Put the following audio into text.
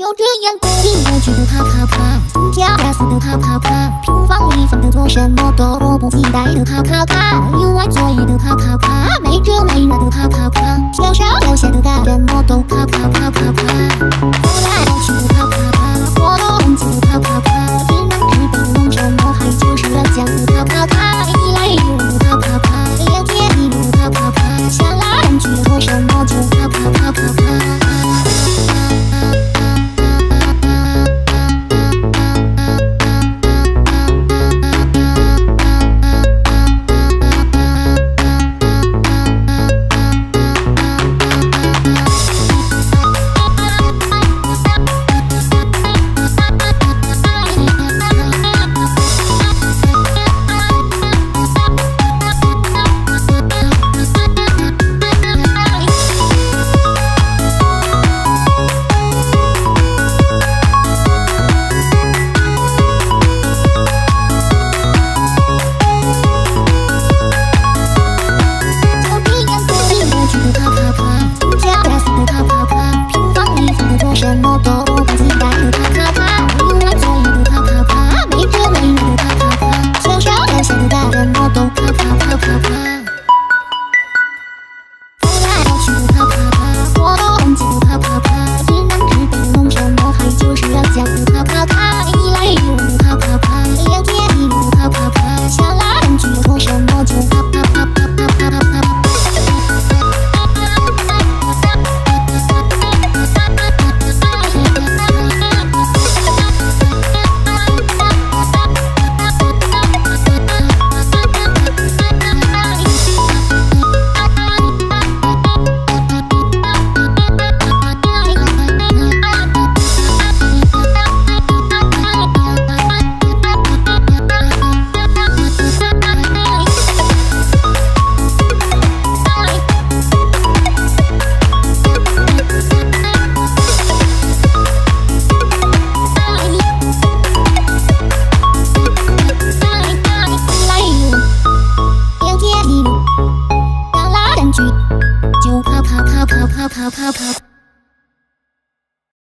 就这样不停的去的啪啪啪，加速的啪啪啪，平放一放的做什么都迫不及待的啪啪啪，意外作业的啪啪啪，没遮没掩的啪啪啪，跳上。跑跑跑跑